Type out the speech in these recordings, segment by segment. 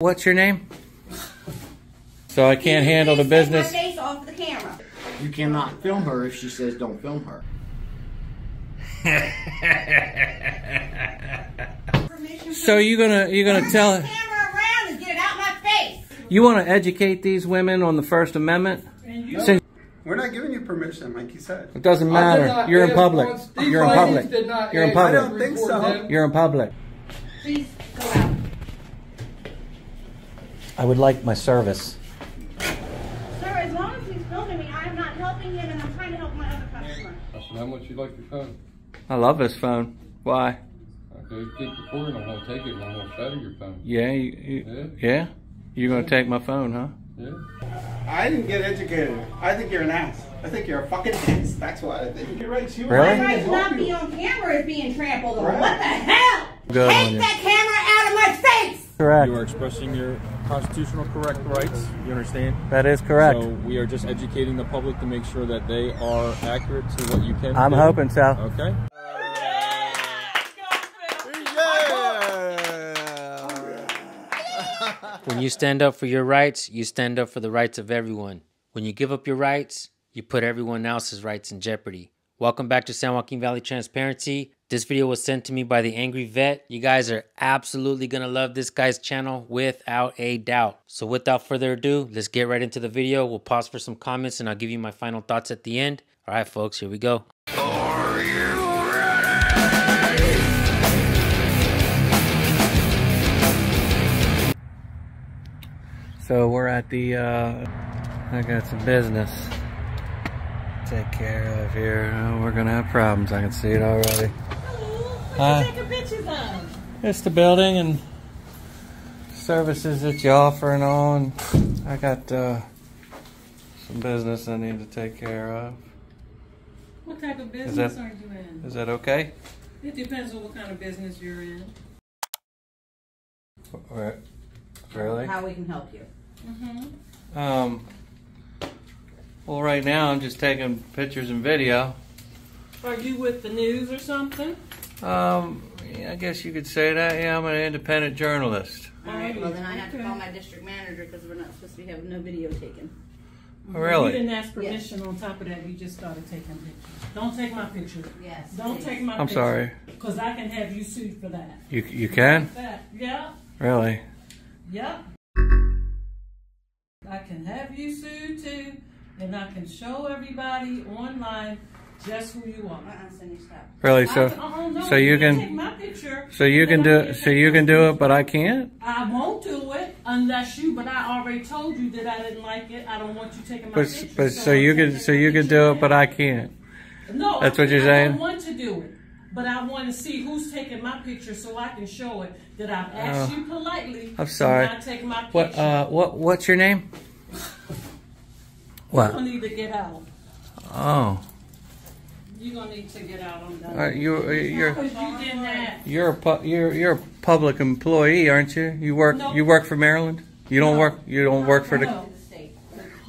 What's your name? So I can't handle the Please take business. My face off the camera. You cannot film her if she says don't film her. So you gonna you gonna Turn tell the camera around and get it out my face. you want to educate these women on the First Amendment? Since We're not giving you permission, like you said. it doesn't matter. You're in public. You're in public. You're in public. to I don't think so. You're in public. Please go out. I would like my service. Sir, as long as he's filming me, I am not helping him and I'm trying to help my other customer. I how much you like the phone? I love this phone. Why? Okay, keep recording. I'm gonna take it and I'm gonna shatter your phone. Yeah, you, you, yeah. You're gonna take my phone, huh? Yeah. I didn't get educated. I think you're an ass. I think you're a fucking ass. That's what I think. You're right. She was Really? My trying right to to not be you. on camera is being trampled on. Right. What the hell? Good Take you. that camera out of my face! Correct. You are expressing your constitutional correct rights. You understand? That is correct. So we are just educating the public to make sure that they are accurate to what you can. I'm do. hoping so. Okay. When you stand up for your rights, you stand up for the rights of everyone. When you give up your rights, you put everyone else's rights in jeopardy. Welcome back to San Joaquin Valley Transparency. This video was sent to me by the Angry Vet. You guys are absolutely gonna love this guy's channel without a doubt. So without further ado, let's get right into the video. We'll pause for some comments and I'll give you my final thoughts at the end. All right, folks, here we go. So we're at the, uh, I got some business to take care of here. Oh, we're gonna have problems, I can see it already. Hi. Of. It's the building and services that you offer and all, and I got, uh, some business I need to take care of. What type of business that- are you in? Is that okay? It depends on what kind of business you're in. Re- Really? How we can help you. Mm-hmm. Um, well, right now I'm just taking pictures and video. Are you with the news or something? Um, yeah, I guess you could say that. Yeah, I'm an independent journalist. All right, well then I have to call my district manager because we're not supposed to be having no video taken. You Really? You didn't ask permission. On top of that, you just started taking pictures. Don't take my picture. Yes. Don't take my. I'm sorry. Because I can have you sued for that. You you can? That. Yeah. Really? Yep. I can have you sued too, and I can show everybody online just who you are. Cindy, stop. Really? So can- oh, no, so you take can my picture. so you can do I it so you can do it, but I can't. I won't do it unless you. But I already told you that I didn't like it. I don't want you taking my But picture. but so I'm you can so you can do it, but I can't. No, That's I, what you're I saying? don't want to do it, but I want to see who's taking my picture so I can show it that I've asked Oh. you politely. I'm sorry. To not take my picture. What uh what what's your name? You're What? gonna need to get out. Oh, You're gonna need to get out. I'm done. uh, you you're you did that. you're a pu- you're you're a public employee, aren't you? You work No. you work for Maryland. You don't No. work you don't work for the. State.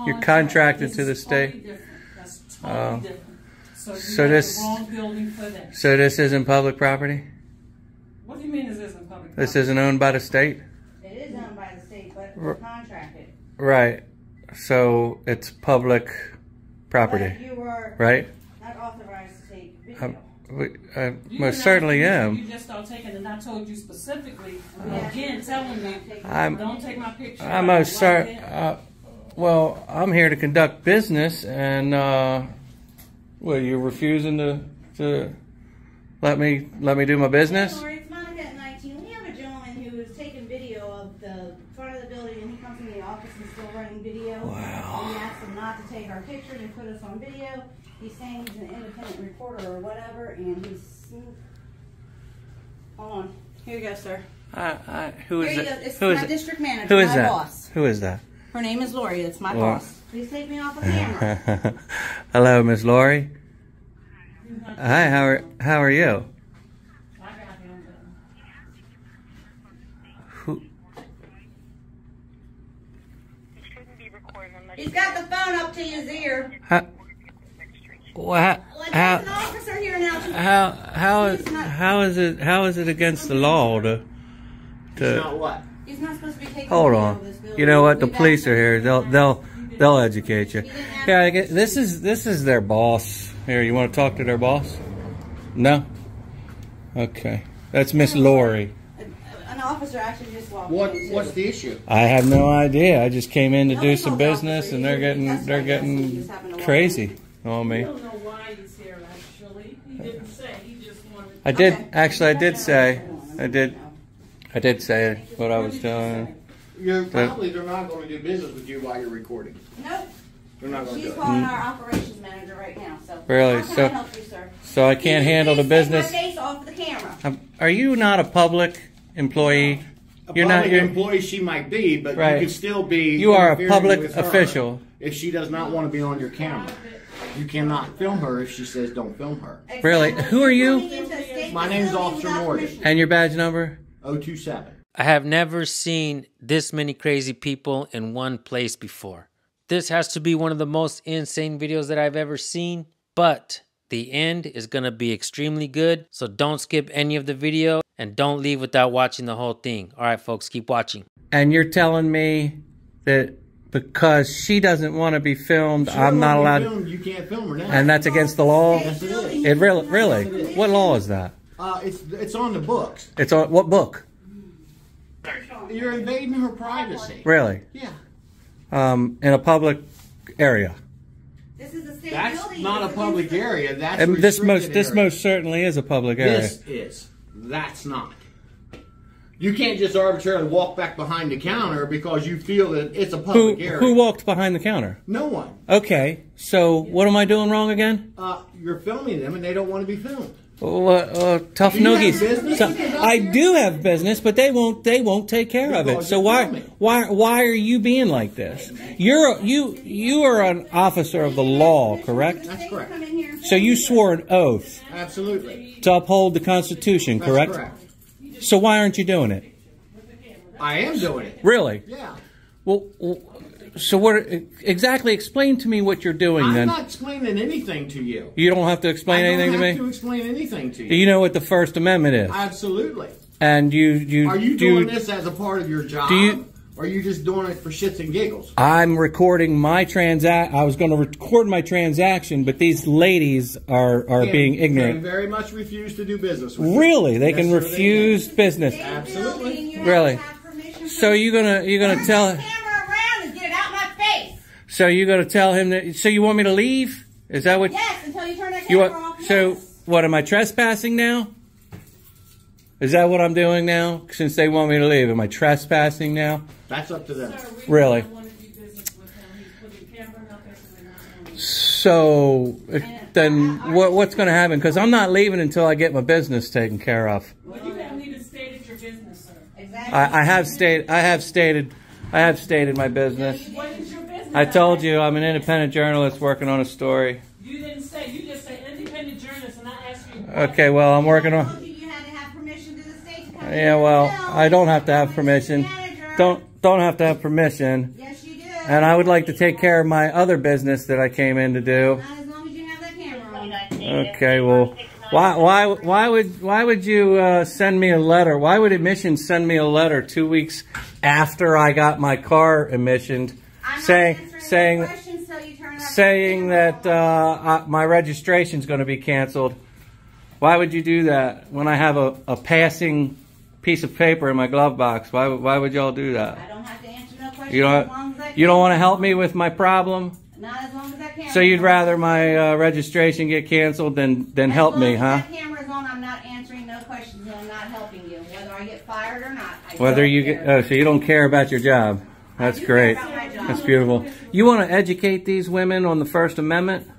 You're contracted to the state? Totally. That's totally Oh. different. So you So this- the wrong building for that. So this isn't public property. What do you mean this isn't public? This property? isn't owned by the state, It is owned by the state, but R- contracted. right? So it's public property, But you are right? not authorized to take video. Um, we- I most certainly am. You just start taking, and I told you specifically, again, telling me, I'm don't take my picture. I'm most don't certain. Uh, well, I'm here to conduct business, and uh, well, you're refusing to to let me let me do my business. Lori, it's Monica at 19. We have a gentleman who is taking video of the front of the building, and he comes in the office and still running video. Wow. And we asked him not to take our pictures and put us on video. He's saying he's an independent reporter or whatever, and he's. Hold on. Here you go, sir. I, I, who is Here you it? go. It's Who is my it? district manager, Who is my that? boss. Who is that? Her name is Lori. That's my Lori. boss. Please take me off the camera. Hello, Miss Lori. Hi, how are how are you? I got him, but- Who? He's got the phone up to his ear. How? Well, how, there's an officer here now. to- how how, is, how is it how is it against the law to It's not to what? He's not supposed to be taking Hold on. this building. You know what? The police are here. They'll they'll they'll educate you. He Yeah, I get, this is this is their boss. Here, you want to talk to their boss? No. Okay, that's Miss Lori. An an officer actually just walked What in. too. What's the issue? I have no idea. I just came in to No, do some business, and they're getting test they're right there, so he getting just happened to walk crazy on We I don't know why he's here, actually. He didn't say, he just wanted. I did Okay. actually. I did say. I did. I did say what I was doing. You're probably they're not going to do business with you while you're recording. Nope. They're not going to She's do it. calling our operations manager right now, so. Really? How can So- I help you, sir? So I can't handle the Please take business. my face off the camera. Um, Are you not a public employee? A You're not. public You're, employee she might be, but Right. you could still be. You are a interfering public with her official. If she does not want to be on your camera, you cannot film her if she says don't film her. Really? Who are you? Coming into a state My name's facility Officer without Morgan. and your badge number? 027. I have never seen this many crazy people in one place before. This has to be one of the most insane videos that I've ever seen, but the end is going to be extremely good. So don't skip any of the video and don't leave without watching the whole thing. All right, folks, keep watching. And you're telling me that because she doesn't want to be filmed, I'm not allowed, Filmed, you can't film her now. and that's against the law. Yes, it is. It really, really. What law is that? Uh, it's it's on the books. It's on what book? You're invading her privacy. Really? Yeah. Um, in a public area. This is a state That's building. not a public against area. That's And this most, restricted this most certainly is a public area. This is. That's not. You can't just arbitrarily walk back behind the counter because you feel that it's a Who, public area. who walked behind the counter? No one. Okay, so what am I doing wrong again? Uh, you're filming them and they don't want to be filmed. Uh, uh, tough noogies. So- I do have business, but they won't. They won't take care of it. So why? Why? Why are you being like this? You're you. You are an officer of the law, correct? That's correct. come in here and So you swore an oath Absolutely. to uphold the Constitution, That's correct? correct. So why aren't you doing it? I am doing it. Really? Yeah. Well, so what? Exactly. Explain to me what you're doing I'm then. not explaining anything to you. you don't have to explain anything to me? I don't anything have to to explain anything to Do you. you know what the First Amendment is? Absolutely. And you, you, Are you do doing this as a part of your job? Do you- or are you just doing it for shits and giggles? I'm recording my transact. I was going to record my transaction, but these ladies are are Can- being Can ignorant. very much refuse to do business with you. Really, they Yes, can sir, they refuse business. State Absolutely. building, you have Really. to have permission So from- you gonna you're gonna Turn tell the camera around and get it out my face. so you gonna tell him that so you want me to leave? Is that what Yes, until you turn that you camera want? off. So yes. what am I trespassing now? Is that what I'm doing now? Since they want me to leave, am I trespassing now? That's up to them. Sir, we Really? don't want to do business with him. He's putting cameras out there so they don't know. Then what what's gonna happen? Because I'm not leaving until I get my business taken care of. Well, you haven't even stated your business, sir. Exactly. I, I have stated. I have stated. I have stated my business. What is your business? I told you I'm an independent journalist working on a story. You didn't say, you just said independent journalist, and I asked you. Okay, well I'm working on. you you had to have permission to the state to Yeah, well. I don't have to have permission. Don't don't have to have permission. Yes, you do. And I would like to take care of my other business that I came in to do. Not as long as you have that camera on. Okay, well, why why why would why would you uh, send me a letter? Why would emissions send me a letter two weeks after I got my car emissioned, I'm not saying saying no questions till you turn that saying that uh, my registration's going to be canceled. Why would you do that when I have a, a passing piece of paper in my glove box? Why would- why would y'all do that? I don't have to answer no questions. You as don't as you don't want to help me with my problem? Not as long as. So you'd rather my uh, registration get canceled than than help me, huh? That camera's on. I'm not answering no questions. and I'm not helping you, whether I get fired or not. I Whether you care. get oh, so you don't care about your job. That's great. care about my job. That's beautiful. You want to educate these women on the First Amendment?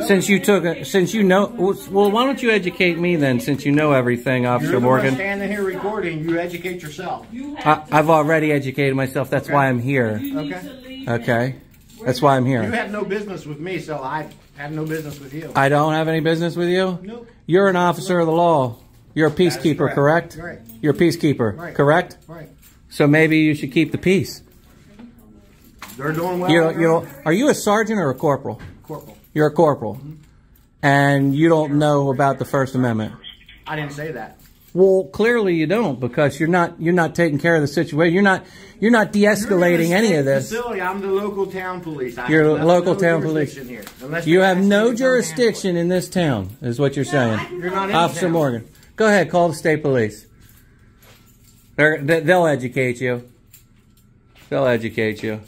Since you took a, since you know, well, why don't you educate me then? Since you know everything, Officer You're Morgan. standing here recording. You educate yourself. I, have I've already educated myself. That's why I'm here. Okay. Okay, that's why I'm here. You have no business with me, so I have no business with you. I don't have any business with you. Nope. You're an officer of the law. You're a peacekeeper, correct? correct. Right. You're a peacekeeper, Right. correct? Right. So maybe you should keep the peace. They're doing well. You on you their own. are you a sergeant or a corporal? Corporal. You're a corporal, mm-hmm. and you don't know about the First Amendment. I didn't say that. Well, clearly you don't because you're not you're not taking care of the situation. You're not you're not de-escalating any of this. Facility. I'm the local town police. I You're have local no town police. jurisdiction Here, unless You have no to come handle it. jurisdiction in this town, is what you're No, saying. You're not Officer town. Morgan, go ahead, call the state police. They're, they- they'll educate you. They'll educate you.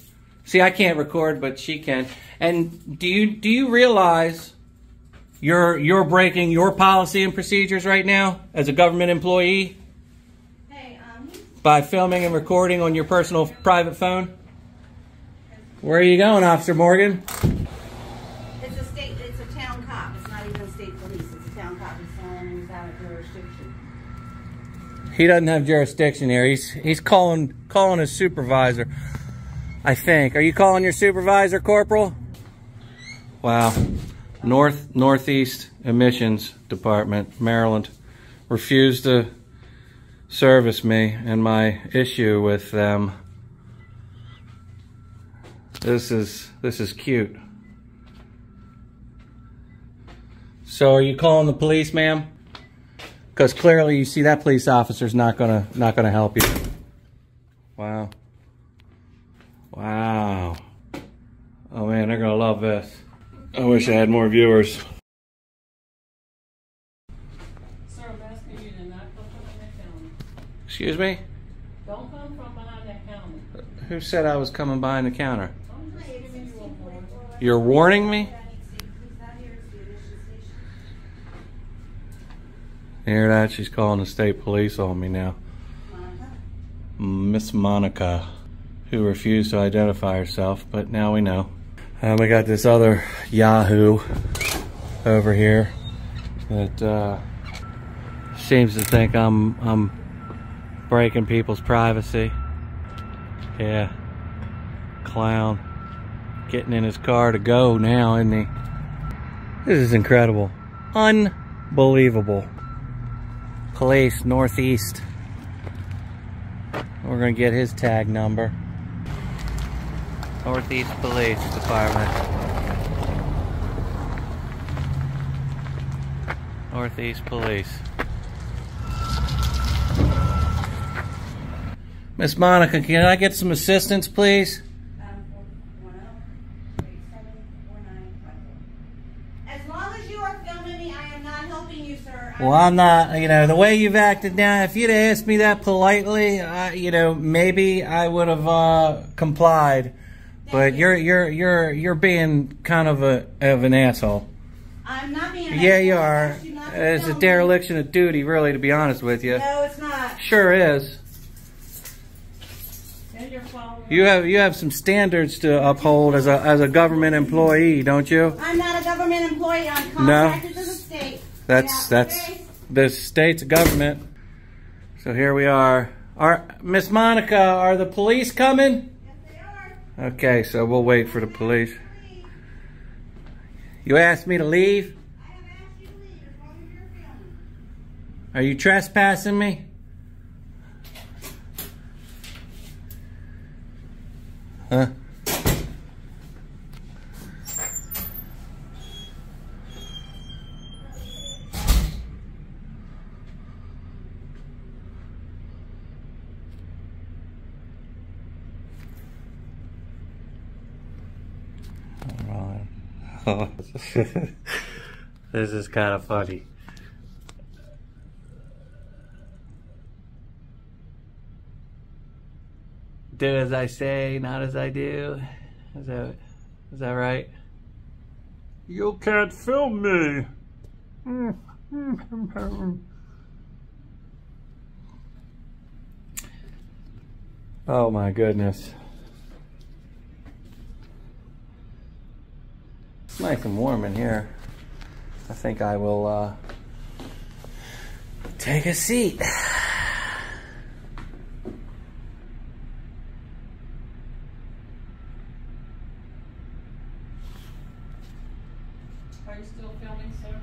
See, I can't record, but she can. And do you do you realize you're you're breaking your policy and procedures right now as a government employee Hey, um, by filming and recording on your personal private phone? Where are you going, Officer Morgan? It's a state, it's a town cop, it's not even state police, it's a town cop, he's telling he's out of jurisdiction. He doesn't have jurisdiction here. He's he's calling calling his supervisor. I think. Are you calling your supervisor, Corporal? Wow. North Northeast Emissions Department, Maryland, refused to service me and my issue with them. This is this is cute. So are you calling the police, ma'am? Because clearly you see that police officer's not gonna not gonna help you. Wow. Wow. Oh man, they're gonna love this. I wish I had more viewers. Sir, I'm asking you to not come from that county. Excuse me? Don't come from behind that county. Who said I was coming behind the counter? I'm just giving you a warning. You're warning me? Not here, it's the emission station. Hear that? She's calling the state police on me now. Miss Monica, who refused to identify herself, but now we know. And we got this other Yahoo over here that uh, seems to think I'm I'm breaking people's privacy. Yeah, clown, getting in his car to go now, isn't he? This is incredible, unbelievable. Police Northeast. We're gonna get his tag number. Northeast Police Department. Northeast Police. Miss Monica, can I get some assistance, please? Um, four, one oh, eight, seven, four, nine, five, four. As long as you are filming me, I am not helping you, sir. Well, I'm not, you know, the way you've acted now, if you'd asked me that politely, I, you know, maybe I would have uh, complied. But you're you're you're you're being kind of a of an asshole. I'm not being. an Yeah, you asshole. Are. you to It's a film me. dereliction of duty, really, to be honest with you. No, it's not. Sure is. You have you have some standards to uphold as a as a government employee, don't you? I'm not a government employee. I'm No. to the state. That's that's the the state's government. So here we are. Are Miss Monica, are the police coming? Okay, so we'll wait for the police. You asked me to leave? Are you trespassing me? Huh? this is kind of funny. do as I say, not as I do. Is that is that right? You can't film me. oh my goodness. It's nice and warm in here. I think I will uh, take a seat. Are you still filming, sir?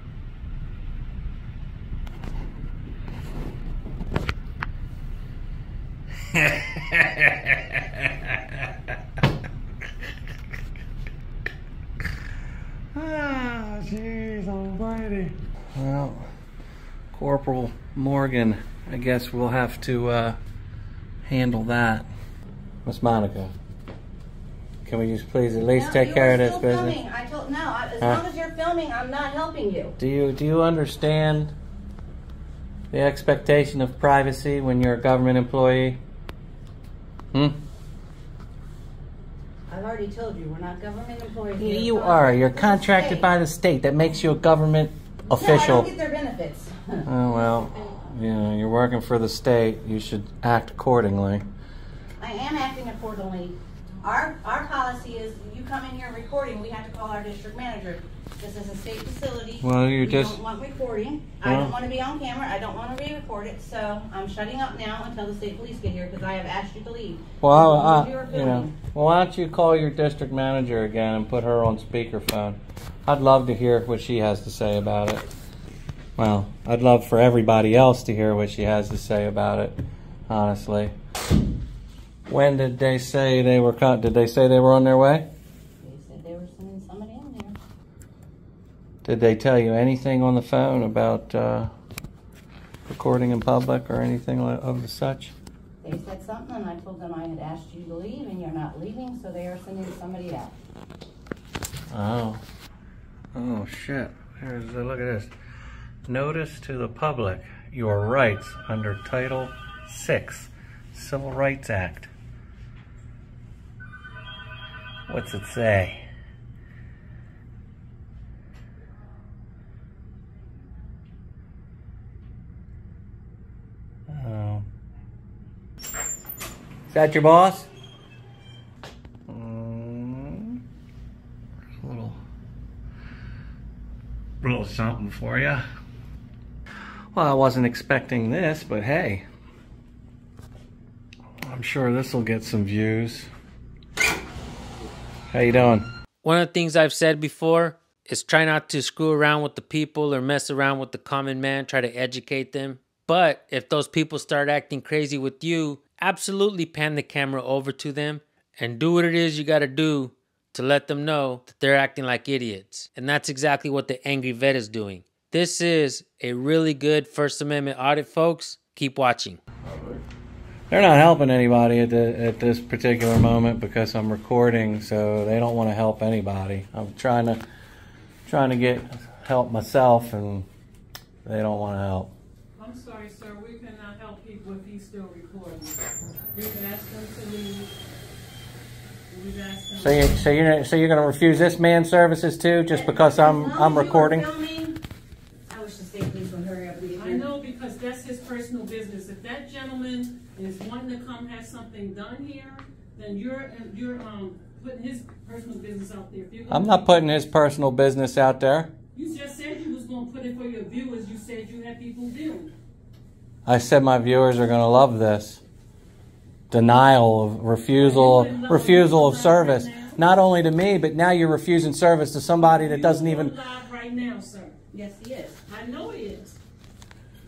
Ah, jeez almighty. Well, Corporal Morgan, I guess we'll have to uh, handle that. Miss Monica, can we just please at least No, take care of this still business? filming. I told no. I, as Huh? long as you're filming, I'm not helping you. Do you do you understand the expectation of privacy when you're a government employee? Hmm? I've already told you we're not government employees. Yeah, We're you are. You're contracted contracted by the state. That makes you a government official. No, I official. don't get their benefits. Oh well, you know, you're working for the state. You should act accordingly. I am acting accordingly. Our, our policy is, you come in here recording, we have to call our district manager. This is a state facility. Well, you're We just- don't want recording. I don't want to be on camera. I don't want to be recorded, so I'm shutting up now until the state police get here because I have asked you to leave. Well, I, you I, you know, well, why don't you call your district manager again and put her on speakerphone? I'd love to hear what she has to say about it. Well, I'd love for everybody else to hear what she has to say about it. Honestly, when did they say they were? Con- did they say they were on their way? They said they were sending somebody in there. Did they tell you anything on the phone about uh, recording in public or anything of the such? They said something and I told them I had asked you to leave and you're not leaving, so they are sending somebody out. Oh. Oh, shit. Here's a look at this. Notice to the public your rights under Title VI Civil Rights Act. What's it say? Oh. Is that your boss? Mm, a little, little something for you. Well, I wasn't expecting this, but hey, I'm sure this will get some views. How you doing? One of the things I've said before is try not to screw around with the people or mess around with the common man, try to educate them. But if those people start acting crazy with you, absolutely pan the camera over to them and do what it is you got to do to let them know that they're acting like idiots. And that's exactly what the Angry Vet is doing. This is a really good First Amendment audit, folks. Keep watching. They're not helping anybody at the at this particular moment because I'm recording, so they don't want to help anybody. I'm trying to trying to get help myself, and they don't want to help. I'm sorry, sir, we cannot help people if he's still recording. We can ask him to leave. We've asked him. So you so you're so you're gonna refuse this man's services too, just because I'm I'm as you recording? filming, I wish the state police would hurry up. leave I here. know because that's his personal business. If that gentleman is wanting to come have something done here, then you're, you're, um, putting his personal business out there. If you're I'm not putting his personal business out there. You just said you was gonna put it for your viewers. You said you had people viewing. I said my viewers are gonna love this. Denial of refusal refusal of service. Not only to me, but now you're refusing service to somebody that doesn't You're even Live right now, sir. Yes, he is. I know he is.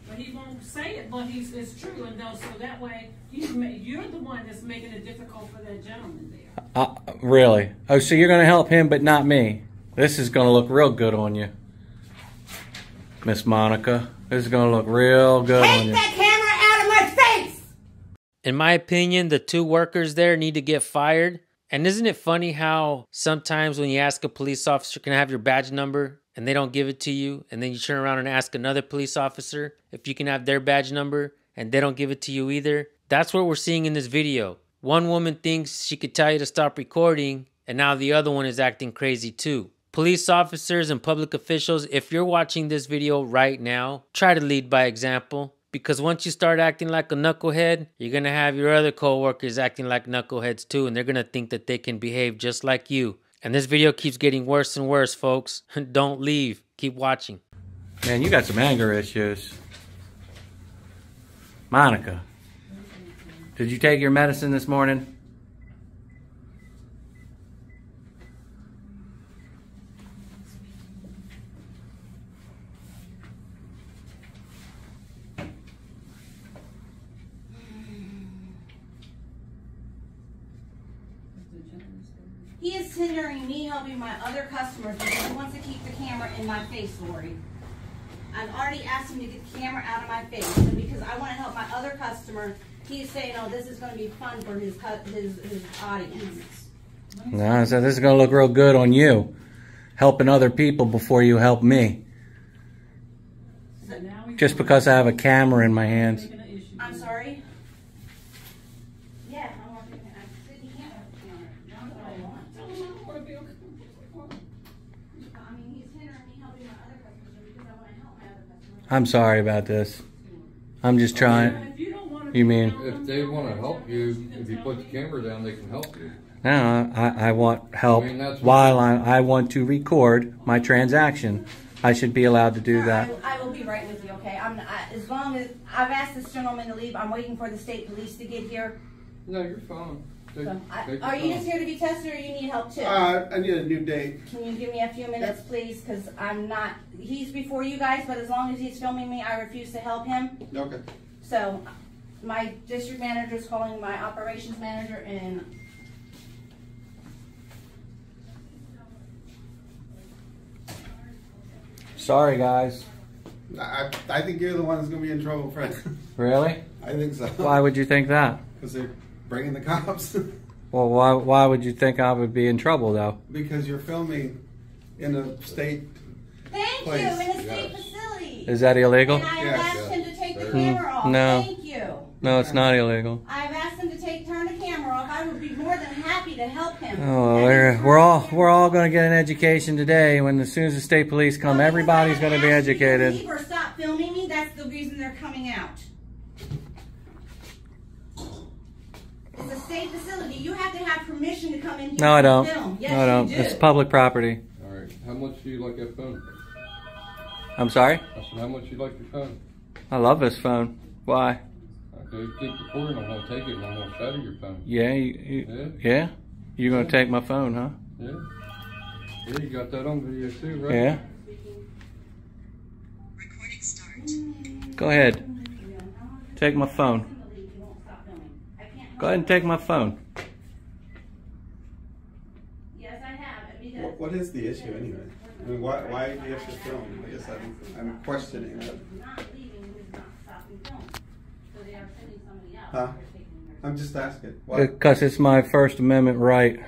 But he won't say it, but he's, it's true, and those, so that way, he's ma- you're the one that's making it difficult for that gentleman there. uh, really. Oh, so you're gonna help him but not me. This is gonna look real good on you. Miss Monica. This is gonna look real good on Take you. that camera out of my face! In my opinion, the two workers there need to get fired. And isn't it funny how sometimes when you ask a police officer, can I have your badge number? And they don't give it to you. And then you turn around and ask another police officer if you can have their badge number and they don't give it to you either. That's what we're seeing in this video. One woman thinks she could tell you to stop recording, and now the other one is acting crazy too. Police officers and public officials, if you're watching this video right now, try to lead by example. Because once you start acting like a knucklehead, you're gonna have your other coworkers acting like knuckleheads too, and they're gonna think that they can behave just like you. And this video keeps getting worse and worse, folks. Don't leave. Keep watching. Man, you got some anger issues. Monica, did you take your medicine this morning? He is hindering me helping my other customers because he wants to keep the camera in my face, Lori. I've already asked him to get the camera out of my face, and because I wanna help my other customer, he's saying, oh, this is gonna be fun for his, his, his audience. No, so this is gonna look real good on you, helping other people before you help me. So Just because I have a camera in my hands. Making an issue. I'm sorry? Yeah, I'm working, I said you can't have a camera, not what I want. I don't wanna be a- I mean, he's hindering me helping my other customers because I wanna help my other customers. I'm sorry about this. I'm just trying. If you don't wanna You be mean- If they wanna help you, if you put the camera down, they can help you. No, I, I want help I mean, while I, I want to record my transaction. I should be allowed to do Sir, that. I, I will be right with you, okay? I'm, I, as long as, I've asked this gentleman to leave, I'm waiting for the state police to get here. No, you're fine. Take- So, I, take are you time. just here to be tested or you need help too? Uh, I need a new date. Can you give me a few minutes, please? Cause I'm not, he's before you guys, but as long as he's filming me, I refuse to help him. Okay. So, my district manager is calling my operations manager and Sorry, guys. I, I think you're the one that's gonna be in trouble, Fred. Really? I think so. Why would you think that? Because they're bringing the cops. Well, why, why would you think I would be in trouble, though? because you're filming in a state. Thank you, in a state Yes. facility. Is that illegal? And I Yes. asked him to take the Hmm, camera off. no. Thank you. No, it's not illegal. I've asked him to take, turn the camera off. I would be more than happy to help him. Oh, we're, we're all we're all going to get an education today. When as soon as the state police come, Well, everybody's going to be asked you educated. leave or stop filming me. That's the reason they're coming out. It's a state facility. You have to have permission to come in here No, I don't. film. Yes, no, I don't. do. It's public property. All right, how much do you like that phone? I'm sorry. I said, how much you like your phone? I love this phone. Why? Okay, keep recording, I'm gonna take it and I'm gonna shatter your phone. Yeah, you, you, Yeah? yeah. You're going to take my phone, huh? Yeah? Yeah, you got that on video too, right? Yeah. Go ahead. Take my phone. Go ahead and take my phone. Yes, I have. What, what is the issue anyway? I mean, why, why do you have to film? I guess I'm, I'm questioning that. not leaving is not stopping film. So they are sending somebody else. Huh? They're taking their- I'm just asking. Why, Because it's my First Amendment right.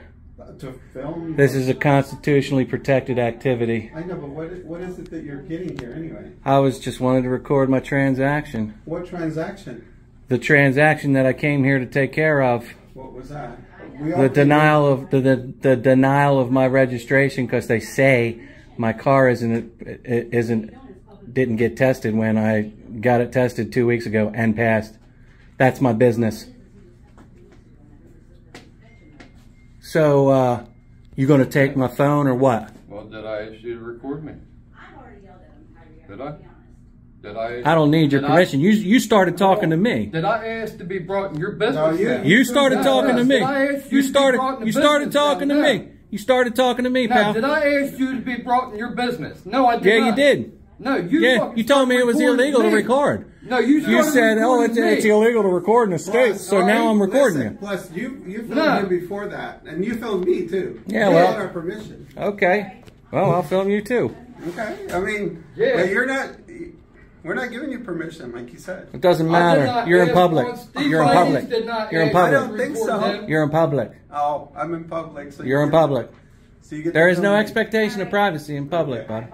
to film? This is a constitutionally protected activity. I know, but what, what is it that you're getting here anyway? I was just wanted to record my transaction. What transaction? The transaction that I came here to take care of. What was that? The denial of the, the, the denial of my registration because they say my car isn't isn't didn't get tested when I got it tested two weeks ago and passed. That's my business. So uh, you gonna take my phone or what? Well, did I ask you to record me? I've already yelled at them, Javier, Did to I? be honest. Did I? I don't need your did I- permission. You you started talking to me. Did I ask to be brought in your business? No, you- You started No, talking to me. Did I ask You you, to be started in you started talking to me. You started talking to me, No, pal. did I ask you to be brought in your business? No, I did Yeah, you not. did. No, you. Yeah, you told me it was started illegal to record. No, you. You said, "Oh, it's, recording it's illegal to record in the states." So now I'm recording Listen, you. Plus, you you filmed No. him before that, and you filmed me too. Yeah, You well- had our permission. Okay. Well, I'll film you too. Okay, I mean, Yeah. but you're not. We're not giving you permission, like you said. It doesn't matter. You're in public. You're in public. You're in public. I don't think so. You're in public. Oh, I'm in public, so you You're in public. So you get There to is no film me. expectation of privacy in public, bud.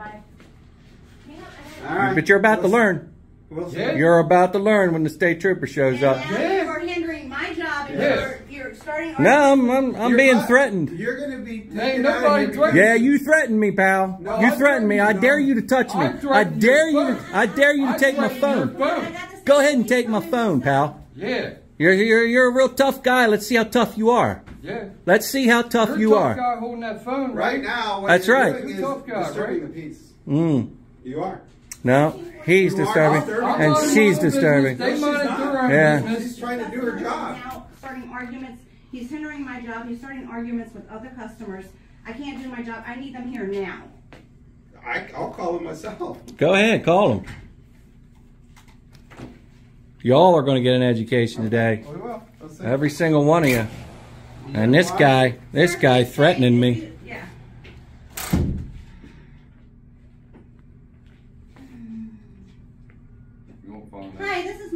Bye. All right. But you're about to We'll- learn. We'll see. Yeah. You're about to learn when the state trooper shows And up. now Yeah. you are hindering my job and Yeah. you're, you're starting. No, I'm I'm, I'm You're being not- threatened. You're gonna be. taken Ain't nobody here threatening Yeah, you threatened me, pal. No, You I threatened me. I threatened dare you to touch me. I I dare you. To. I dare you to I take my phone. phone. Go ahead and take my phone, pal. Yeah, You're you're you're a real tough guy. Let's see how tough you are. yeah. Let's see how tough You're a you tough are. guy holding that phone, Right right? now, what That's you're right. doing You're a tough is guy, disturbing right? the peace. Mm. You are. No, he's You disturbing, disturbing. And she's disturbing. business. They No, mind she's their not. Yeah. business. She's trying to do her job. Now, starting arguments. He's hindering my job. He's starting arguments with other customers. I can't do my job. I need them here now. I, I'll call him myself. Go ahead, call him. Y'all are going to get an education today. We will. We'll. Every single one of you. And this guy, this guy threatening me. Yeah.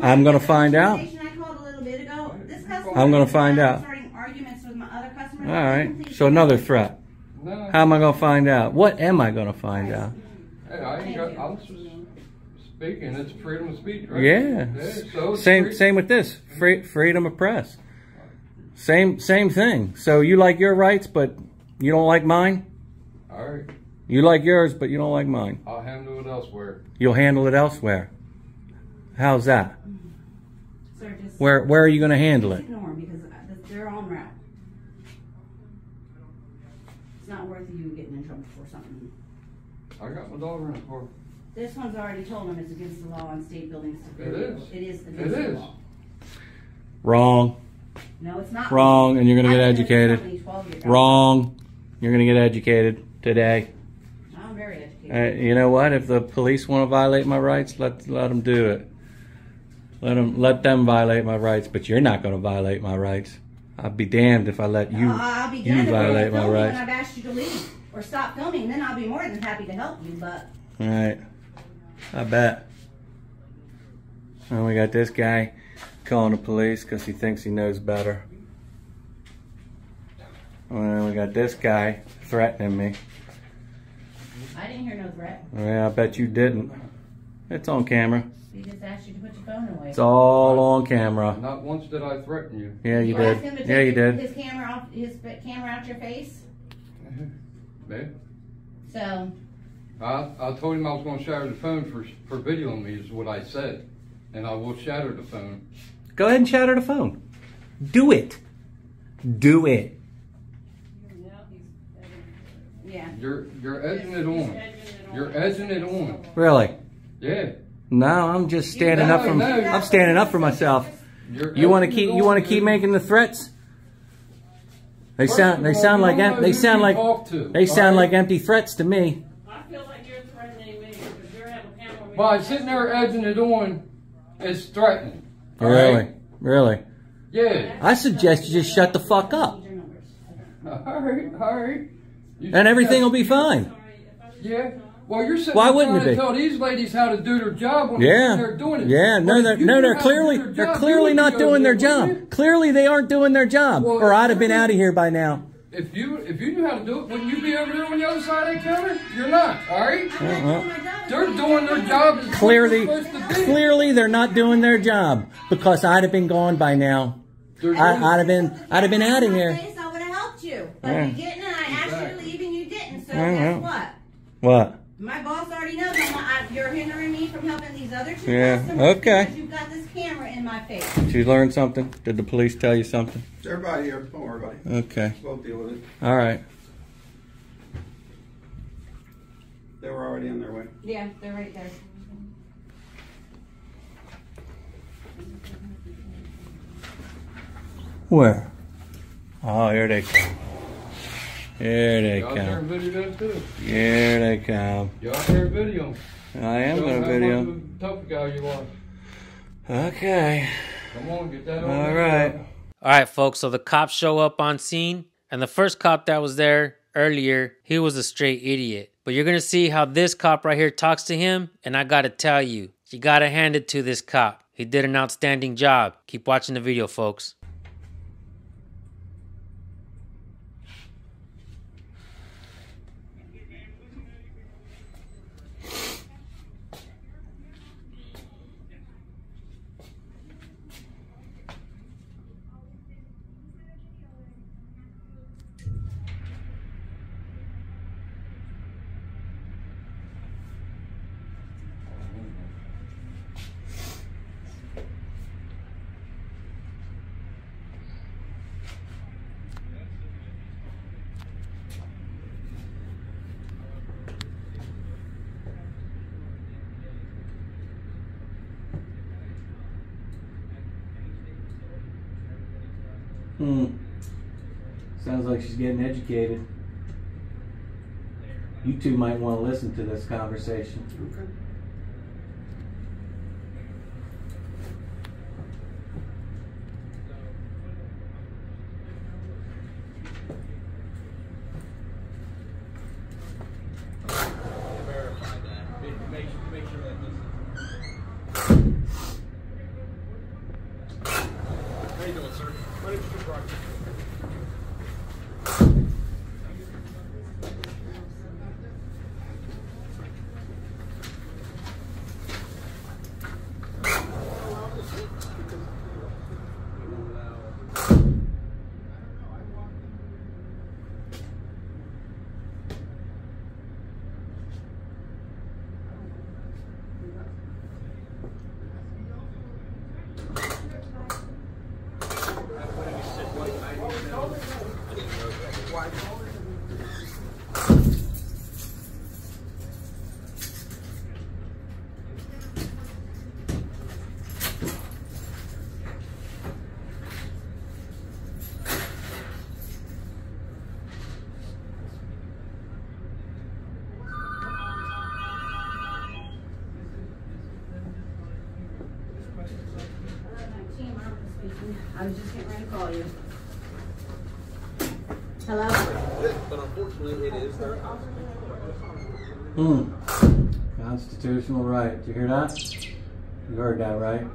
I'm gonna find out. I called a little bit ago. This customer I'm gonna find out. Starting arguments with my other customers. All right. So another threat. No, How am I gonna find out? What am I gonna find out? hey, I ain't got, I'm just speaking, it's freedom of speech, right? Yeah. so Same free- same with this. Free, freedom of press. Same same thing. So you like your rights, but you don't like mine. All right, You like yours, but you don't like mine. I'll handle it elsewhere. You'll handle it elsewhere. How's that? Sir, just Where where are you gonna handle it? ignore them because they're on route. It's not worth you getting in trouble for something. I got my daughter in the car. This one's already told them it's against the law on state buildings to. It is. It is It against the is. law. Wrong. No, it's not. Wrong, and you're gonna get I've been in this educated. company 12 years. Wrong. You're gonna get educated today. I'm very educated. Uh, you know what? If the police want to violate my rights, let let them do it. Let them let them violate my rights, but you're not going to violate my rights. I'll be damned if I let you I'll be you damned if you're violate my rights. I've asked you to leave or stop filming. Then I'll be more than happy to help you. But All right, I bet. And we got this guy calling the police because he thinks he knows better. And we got this guy threatening me. I didn't hear no threat. Yeah, I bet you didn't. It's on camera. He just asked you to put your phone away. It's all on camera. Not once did I threaten you. Yeah, you asked him did. to Yeah, you take did. His camera off. His camera out your face. Man, So I, I told him I was gonna shatter the phone for, for videoing me is what I said. And I will shatter the phone. Go ahead and shatter the phone. Do it. Do it. yeah. You're, you're edging it on. You're edging it on. Really? Yeah. No, I'm just standing No, up for. no. I'm standing up for myself. You're want to keep? You want to keep making the threats? They First sound. They all, sound like. em- They sound like. to, They sound all like empty threats to me. I feel like you're threatening me because you're having a camera. By sitting there edging it on, it's threatening. all Really? right? Really? Yeah. I suggest you just shut the fuck up, Need your. All right, all right. You and everything will be fine. Yeah. Well, you're sitting Why there wouldn't trying to be? tell these ladies how to do their job when they're Yeah. sitting there doing it. Yeah. No, Well, they're no, they're clearly do their they're clearly wouldn't not go doing their job. you? Clearly they aren't doing their job, Well, or I'd have been out of here by now. If you if you knew how to do it, wouldn't you be over there on the other side of that counter? You're not. All right. Uh-huh. I'm my job. They're doing their job. Clearly, they're supposed to be. clearly they're not doing their job because I'd have been gone by now. I, I'd have been, I'd have been out of here. I would have helped you, but Yeah. you didn't, and I asked you to leave, and you didn't. So Yeah, guess what? What? My boss already knows I'm not, I, you're hindering me from helping these other two Yeah, customers okay. because you've got this camera in my face. Did you learn something? Did the police tell you something? Everybody here, don't worry about it. Okay. We'll deal with it. All right. They were already on their way. Yeah, they're right there. Where? Oh, here they come. Here they You out there come. video that too. Here they come. You out there video. I am Show 'em going to video. much Tough guy you are. Okay. Come on, get that on. All video. right. All right, folks. So the cops show up on scene, and the first cop that was there earlier, he was a straight idiot. But you're gonna see how this cop right here talks to him, and I gotta tell you, you gotta hand it to this cop. He did an outstanding job. Keep watching the video, folks. Hmm. Sounds like she's getting educated. You two might want to listen to this conversation. call you. Hello? It is their house. Hmm. Constitutional right. Did you hear that? You heard that, right?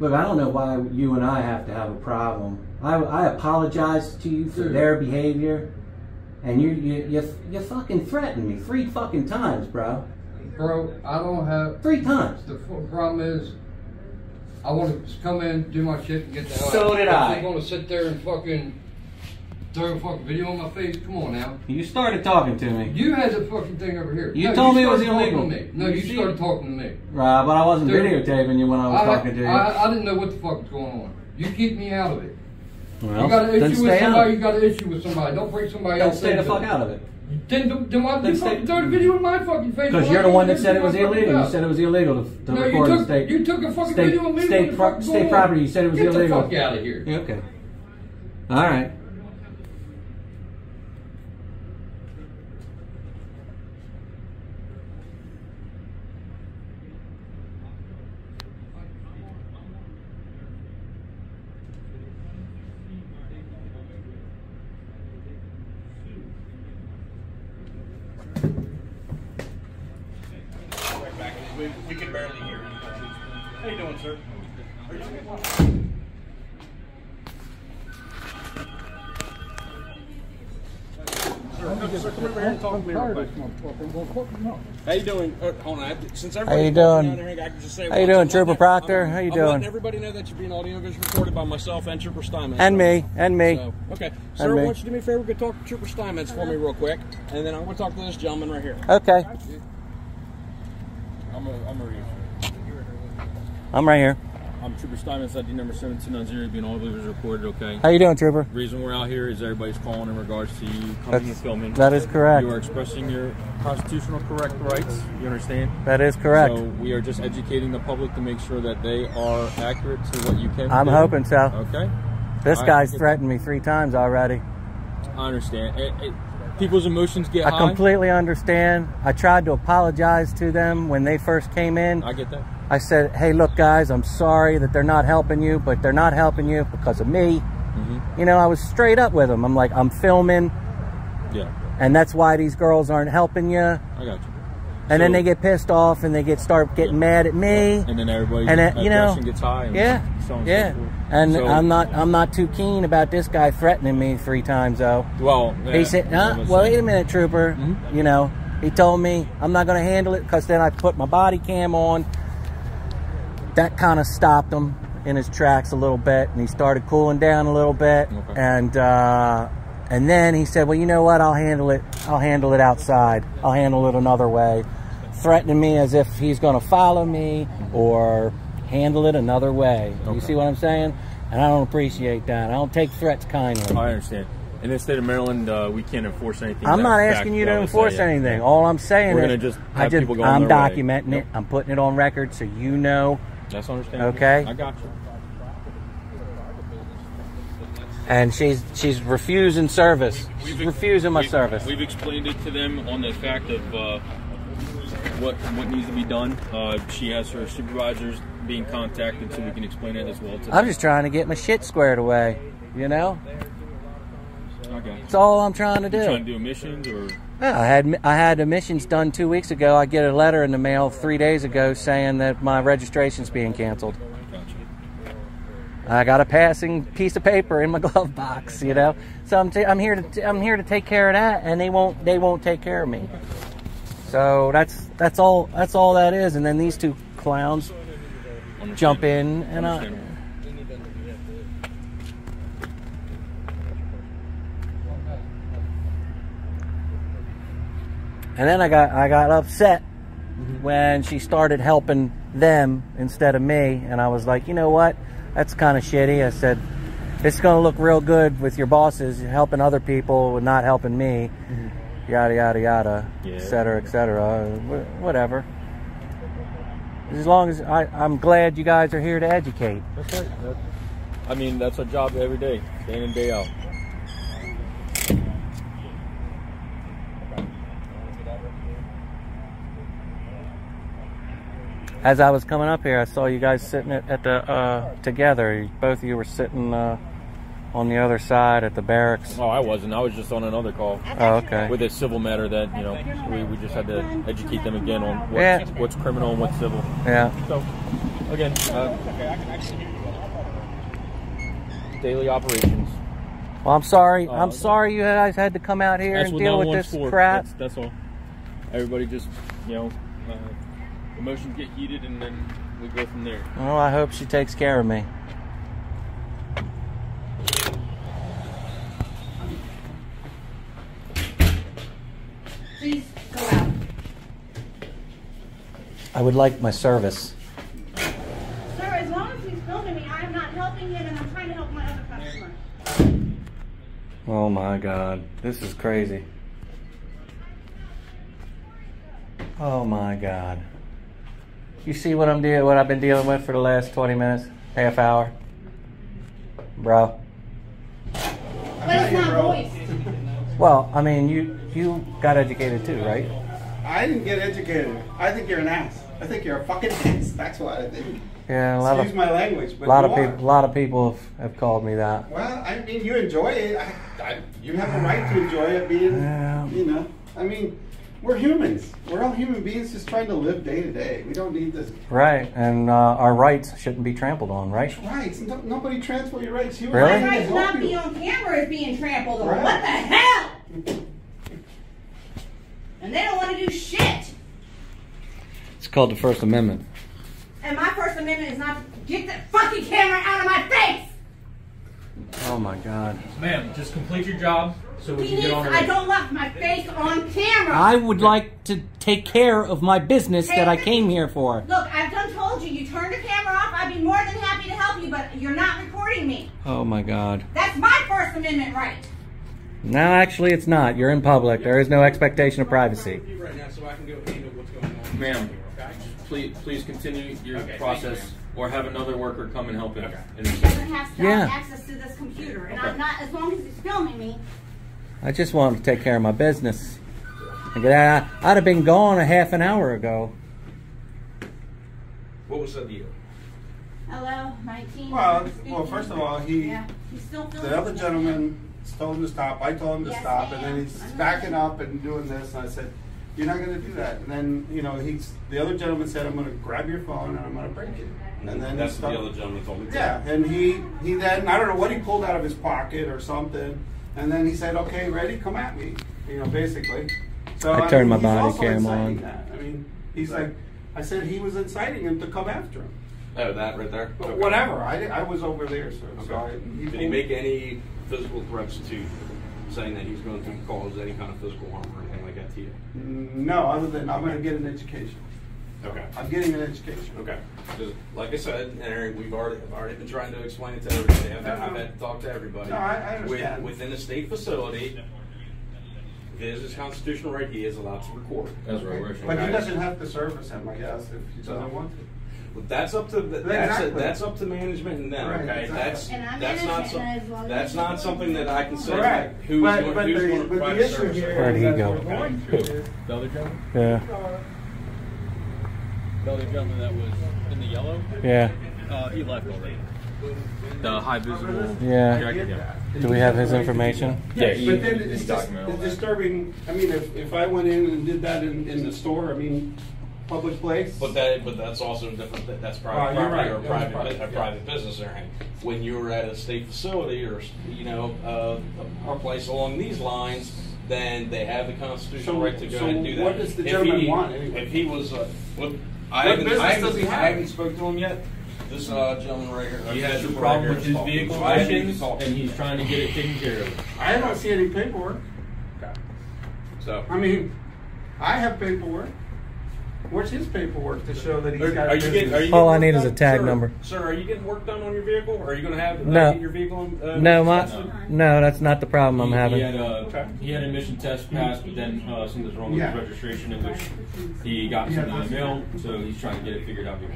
Look, I don't know why you and I have to have a problem. I, I apologize to you for Dude. their behavior, and you you you you fucking threatened me three fucking times, bro. Bro, I don't have, Three times. the problem is, I want to come in, do my shit, and get the hell So out. did If I. You're gonna sit there and fucking throw a fucking video on my face? Come on now. You started talking to me, You had the fucking thing over here. You No, told me it was illegal. To me. No, You you, started talking to me. Right, but I wasn't Dude. videotaping you when I was I, talking to you. I, I didn't know what the fuck was going on. You keep me out of it. well, you got an issue with somebody, you got an issue with somebody. Don't bring somebody else stay the fuck it. out of it. Then, then why did you fucking throw the video in my fucking face? Because you're the one that said it was illegal. You said it was illegal to, to No, record took- state. you took a fucking state, video of me. State, pro- state property. You said it was Get illegal. the fuck out of here. Yeah, okay. All right. You doing? Uh, hold on. I to- Since everybody How you doing? here, I can just say How you doing, Trooper Proctor? I'm- How you I'm doing? everybody know that you're being audio visual recorded by myself and Trooper Steinmetz. And me, and me. So, okay. Sir, me. don't you do me a favor. Go talk to Trooper Steinmetz for me real quick, and then I'm going to talk to this gentleman right here. Okay, I'm a, I'm a. I'm right here. I'm Trooper Steinmetz, ID number 7290, being all visuals recorded, okay? How you doing, Trooper? reason we're out here is everybody's calling in regards to you coming and That's, filming. that is correct. You are expressing your constitutional correct rights. You understand? That is correct. So we are just educating the public to make sure that they are accurate to what you can. I'm do. hoping so. Okay. This I- guy's threatened me three times already. I understand. It, it, people's emotions get I high. completely understand. I tried to apologize to them when they first came in. I get that. I said, hey, look, guys, I'm sorry that they're not helping you, but they're not helping you because of me. Mm-hmm. You know, I was straight up with them. I'm like, I'm filming, Yeah, and that's why these girls aren't helping you. I got you. And then they get pissed off and they get start getting mad at me. And then everybody, And it- you know, gets high. And Yeah, so and yeah. So. And So- I'm not, I'm not too keen about this guy threatening me three times though. Well, He yeah, said, I'm huh? well, wait a minute, trooper. Mhm. You know, he told me I'm not going to handle it because then I put my body cam on. That kind of stopped him in his tracks a little bit, and he started cooling down a little bit. Okay. And uh, and then he said, "Well, you know what? I'll handle it. I'll handle it outside. I'll handle it another way." Threatening me as if he's going to follow me or handle it another way. You see what I'm saying? And I don't appreciate that. I don't take threats kindly. I understand. In the state of Maryland, uh, we can't enforce anything. I'm not asking you to enforce anything. All I'm saying We're is gonna just I have just I'm their way. documenting Yep. it. I'm putting it on record so you know. That's understandable. Okay. I got you. And she's she's refusing service. She's refusing my we've- service. We've explained it to them on the fact of uh, what what needs to be done. Uh, she has her supervisors being contacted, so we can explain it as well. To I'm just trying to get my shit squared away. You know, you. that's all I'm trying to You trying to do. do emissions or Yeah, I had I had emissions done two weeks ago. I get a letter in the mail three days ago saying that my registration's being canceled. I got a passing piece of paper in my glove box, you know. So I'm, t- I'm here to t- I'm here to take care of that, and they won't they won't take care of me. So that's that's all that's all that is. And then these two clowns jump in, and I, Understandable. And then I got I got upset when she started helping them instead of me, and I was like, you know what, that's kind of shitty. I said. It's going to look real good with your bosses helping other people and not helping me. Mm-hmm. Yada yada yada, Yeah. et cetera, et cetera. Whatever. As long as I, I'm glad you guys are here to educate. That's right. That, I mean, that's our job every day, day in and day out. As I was coming up here, I saw you guys sitting at, at the uh, together. Both of you were sitting uh, on the other side at the barracks. Oh, I wasn't. I was just on another call Oh, okay. with a civil matter that you know we, we just had to educate them again on what's, Yeah. what's criminal and what's civil. Yeah. So again, uh, okay, I can actually daily operations. Well, I'm sorry. Uh, I'm sorry you guys had to come out here That's and deal with this for. crap. That's, that's all. Everybody just you know uh, emotions get heated and then we go from there. Well, I hope she takes care of me. Please go out. I would like my service. Sir, as long as he's filming me, I am not helping him and I'm trying to help my other customer. Oh my God, this is crazy. Oh my God. You see what I'm dealing, what I've been dealing with for the last 20 minutes, half hour, bro. But it's not voiced. Well, I mean, you you got educated too, right? I didn't get educated. I think you're an ass. I think you're a fucking ass. That's what I think. Yeah, a lot Excuse of my language, but a lot of people, a lot of people have, have called me that. Well, I mean, you enjoy it. I, I, you have a right to enjoy it being, Yeah. you know. I mean, we're humans. We're all human beings just trying to live day to day. We don't need this Right, and uh, our rights shouldn't be trampled on, right? rights. No, nobody transfer your rights. You Really? My and I right to not be on camera is being trampled on. Right. What the hell? And they don't want to do shit. It's called the First Amendment. And my First Amendment is not to get that fucking camera out of my face. Oh my God. Ma'am, just complete your job so we He can get on our I don't want my face on camera. I would like to take care of my business that I came here for. Look, I've done told you, you turn the camera off, I'd be more than happy to help you, but you're not recording me. Oh my God. That's my First Amendment right. No, actually, it's not. You're in public. There is no expectation of privacy. Right now, so I can go handle what's going on. Ma'am, please please continue your process or have another worker come and help you. And He doesn't have Yeah. access to this computer, and Okay. I'm not, as long as he's filming me. I just wanted to take care of my business. I could- I- I'd have been gone a half an hour ago. What was the deal? Hello, 19. Well, well, first of all, he, Yeah, he's still filming. the other gentleman told him to stop. I told him to Yes, stop, and then he's I know. backing up and doing this. And I said, "You're not going to do that." And then, you know, he's the other gentleman said, "I'm going to grab your phone and I'm going to break it." And then That's he what the other gentleman told me. Yeah, and he he then I don't know what he pulled out of his pocket or something, and then he said, "Okay, ready? Come at me." You know, basically. So I turned my body cam on. That. I mean, he's like, I said he was inciting him to come after him. Oh, that right there. But Okay. whatever, I, I was over there, so, so I, Okay. he Did he make any physical threats to saying that he's going to cause any kind of physical harm or anything like that to you? Mm, no, other than I'm going to get an education. Okay. I'm getting an education. Okay. 'Cause like I said, Aaron, we've already, I've already been trying to explain it to everybody. I've, I've had to talk to everybody. No, I- I understand. With, within a state facility, it is his constitutional right. He is allowed to record. That's right. We're But he doesn't have to service him, I guess, if he doesn't want to. But that's up to the, that's Exactly. that's up to management and them. Right, Okay, exactly. that's that's not management, and as long some, as that's not something that I can say. Correct. Who's But- going, but who's the- going to but the issue service? here Where'd he go? that we're going to- The other gentleman? Yeah. Uh, The other gentleman that was in the yellow? Yeah. Uh, he left already. The high visible Yeah. jacket, yeah. Do we have his information? Yeah, But then it's just it's disturbing, I mean, if, if I went in and did that in, in the store, I mean, public place. But that, but that's also different. That's Oh, private you're property right. or a private, private, a yeah. private business area. When you're at a state facility or you know uh, a, a place along these lines, then they have the constitutional So- right to go so and do that. what does the If gentleman he- want anyway? If he was, uh, well, I What haven't, business does he haven't, I have? haven't spoken to him yet. This uh, gentleman right here. He has a problem with his vehicle talking. I haven't even emissions, talked to and him. he's trying to get it taken care of. I don't see any paperwork. So. I mean, I have paperwork. Where's his paperwork to show that he's Are, got are a you business? getting, are you All I need work is a tag Sir, number. Sir, are you getting work done on your vehicle? Are you going to have uh, No. get your vehicle? Uh, No, my no, that's not the problem I'm He- having. He had, a, Okay. he had an emission test passed, but then uh, something's wrong with Yeah. his registration, in which he got Yeah, something in the mail, so he's trying to get it figured out here.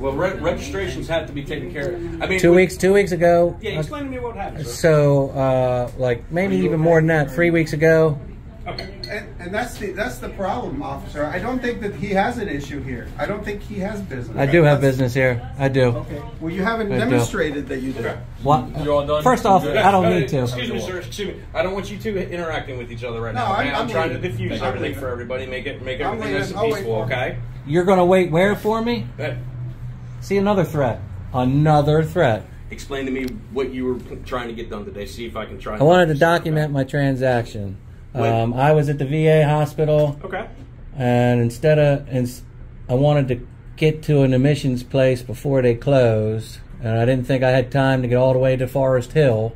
Well, re- registrations have to be taken care of. I mean, Two we- weeks, two weeks ago. Yeah, explain to me what happened. Sir. So, uh, like maybe even more than that. Three weeks ago, Okay. And, and that's the that's the problem, officer. I don't think that he has an issue here. I don't think he has business. I do have That's- business here. I do. Okay. Well, you haven't I do. demonstrated that you do. What? You all done? First off, Good. I don't Uh, need to. Excuse me, sir. Excuse me. I don't want you two interacting with each other right No, now. I'm- I'm, I'm trying leaving. to diffuse I'm everything for everybody. Make it make everything leaving. nice and peaceful. for him. Okay. You're gonna wait where for me? Uh, See another threat. Another threat. explain to me what you were trying to get done today. See if I can try. I wanted to document my transaction. Um, I was at the VA hospital, Okay. and instead of, ins- I wanted to get to an emissions place before they closed, and I didn't think I had time to get all the way to Forest Hill.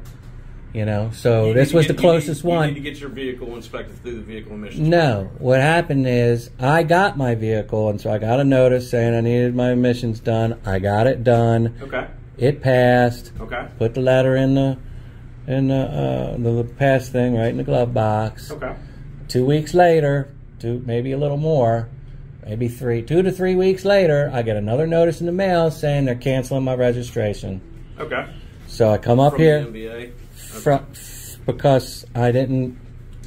You know, so You this need to was get- the you need- closest you one. need to get your vehicle inspected through the vehicle emissions. No, what happened is I got my vehicle, and so I got a notice saying I needed my emissions done. I got it done. Okay. It passed. Okay. Put the letter in the in the uh, the, the pass thing right in the glove box. Okay. Two weeks later, two maybe a little more, maybe three, two to three weeks later, I get another notice in the mail saying they're canceling my registration. Okay. So I come up From here the MVA. fro- because I didn't.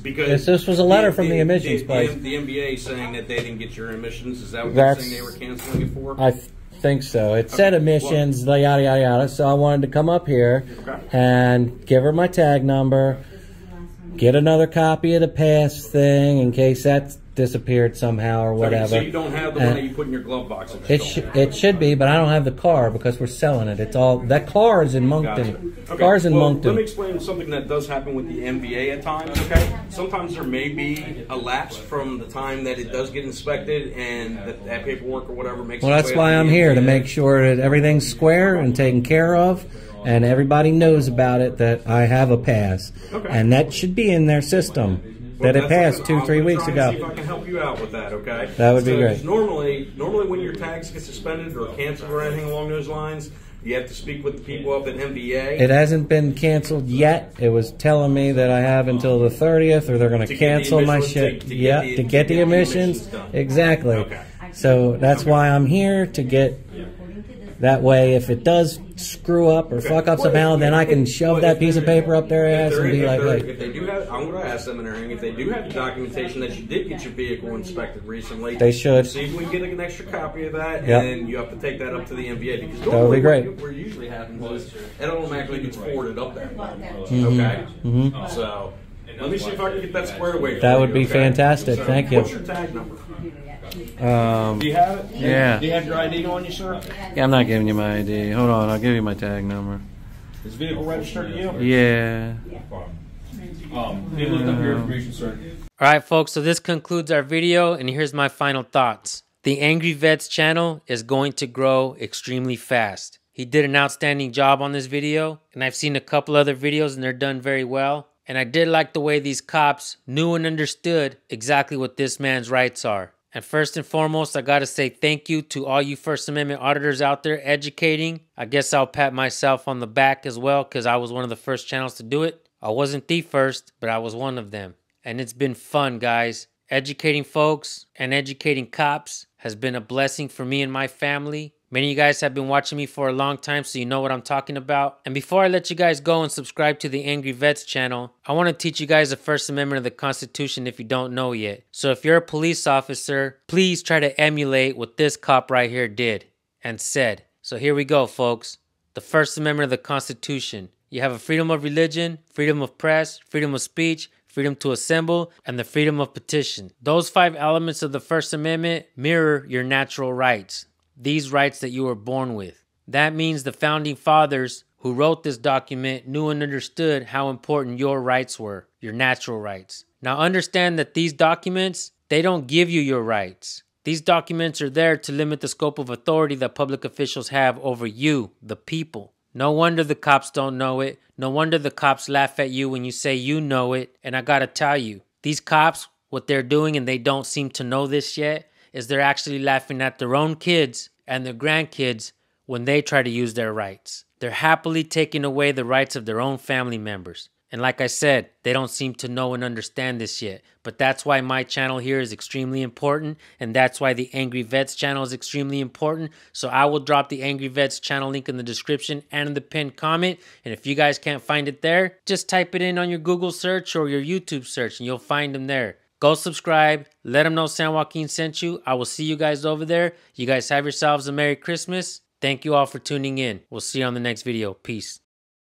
Because This- this was a letter from the emissions the, place. The, MVA saying that they didn't get your emissions. Is that what That's- they're saying they were canceling it for? I th- think so. It said Okay, emissions, yada yada yada. So I wanted to come up here Okay. and give her my tag number, get another copy of the pass thing in case that disappeared somehow or whatever. So you don't have the Uh, one that you put in your glove box. It sh- it should be, but I don't have the car because we're selling it. It's all that car is in Gotcha. Monkton. Okay. Car's in well, Monkton. Let me explain something that does happen with the MVA at times. Okay, sometimes there may be a lapse from the time that it does get inspected and that, that paperwork or whatever makes. Well, that's why I'm here to make sure that everything's square and taken care of, and everybody knows about it that I have a pass, Okay. and that should be in their system Well, that it passed two three weeks ago. See if I can help you out with that. Okay. That would be great. Normally, normally when your tags get suspended or canceled or anything along those lines, you have to speak with the people up at MVA. It hasn't been canceled yet. It was telling me that I have until the 30th, or they're going To to get the cancel my shit. to- to get yeah, the- to get the emissions. Exactly. Okay. So that's why I'm here to get. That way, if it does screw up or fuck up Well, somehow, then I can shove if that piece of paper up their ass and be like, hey. if they do have, I'm going to ask them in their hearing if they do have the documentation that you did get your vehicle inspected recently. They should. See if we can get an extra copy of that, Yep. and then you have to take that up to the MVA because That would normally be great. What, what usually happens is it automatically gets forwarded up there. Mhm. Okay. Mhm. So let me see if I can get that squared away. That would you, be okay? fantastic. So, Thank you. What's your tag number? Um, Do you have it? Yeah. Do you have your ID on you, sir? yeah, I'm not giving you my ID. Hold on, I'll give you my tag number. Is the vehicle registered to you? Yeah. Um, they looked up your information, sir. All right, folks, so this concludes our video, and here's my final thoughts. The Angry Vets channel is going to grow extremely fast. He did an outstanding job on this video, and I've seen a couple other videos, and they're done very well. And I did like the way these cops knew and understood exactly what this man's rights are. And first and foremost, I gotta say thank you to all you First Amendment auditors out there educating. I guess I'll pat myself on the back as well, because I was one of the first channels to do it. I wasn't the first, but I was one of them and it's been fun, guys. Educating folks and educating cops has been a blessing for me and my family. Many of you guys have been watching me for a long time, so you know what I'm talking about. And before I let you guys go and subscribe to the Angry Vets channel, I want to teach you guys the First Amendment of the Constitution if you don't know yet. So if you're a police officer, please try to emulate what this cop right here did and said. So here we go, folks. The First Amendment of the Constitution. You have a freedom of religion, freedom of press, freedom of speech, freedom to assemble, and the freedom of petition. Those five elements of the First Amendment mirror your natural rights, these rights that you were born with. That means the founding fathers who wrote this document knew and understood how important your rights were, your natural rights. Now understand that these documents, they don't give you your rights. These documents are there to limit the scope of authority that public officials have over you, the people. No wonder the cops don't know it. No wonder the cops laugh at you when you say you know it. And I gotta tell you, these cops, what they're doing, and they don't seem to know this yet, is they're actually laughing at their own kids and their grandkids when they try to use their rights. They're happily taking away the rights of their own family members. And like I said, they don't seem to know and understand this yet. But that's why my channel here is extremely important. And that's why the Angry Vets channel is extremely important. So I will drop the Angry Vets channel link in the description and in the pinned comment. And if you guys can't find it there, just type it in on your Google search or your YouTube search and you'll find them there. Go subscribe. Let them know San Joaquin sent you. I will see you guys over there. You guys have yourselves a Merry Christmas. Thank you all for tuning in. We'll see you on the next video. Peace.